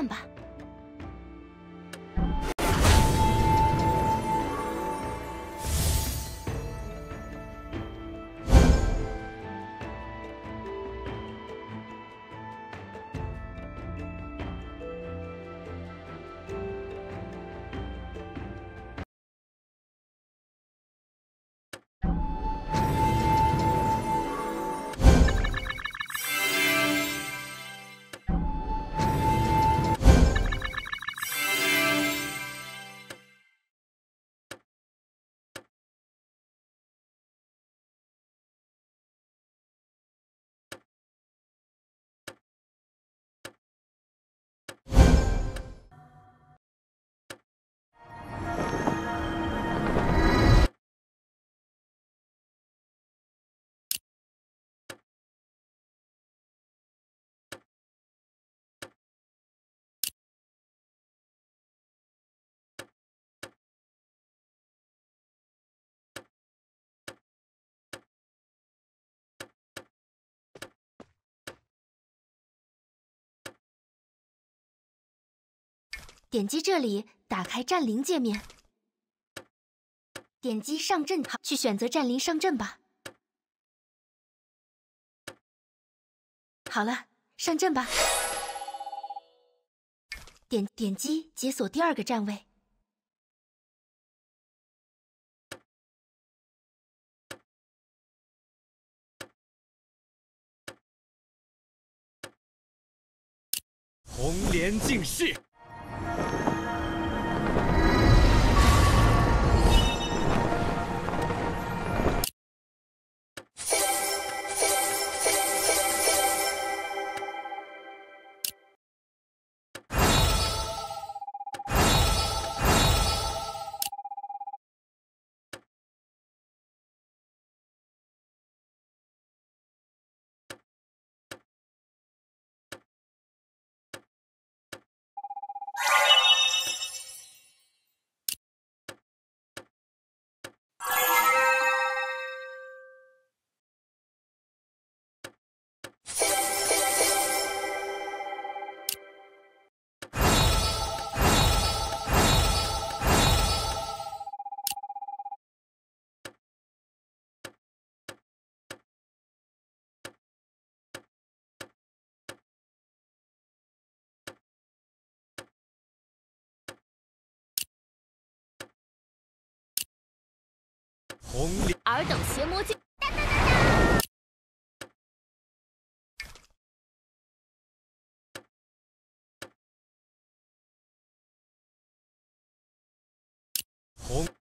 看吧。点击这里，打开战灵界面，点击上阵，去选择战灵上阵吧。好了，上阵吧。点点击解锁第二个站位。红莲净世。红莲尔等邪魔精。红。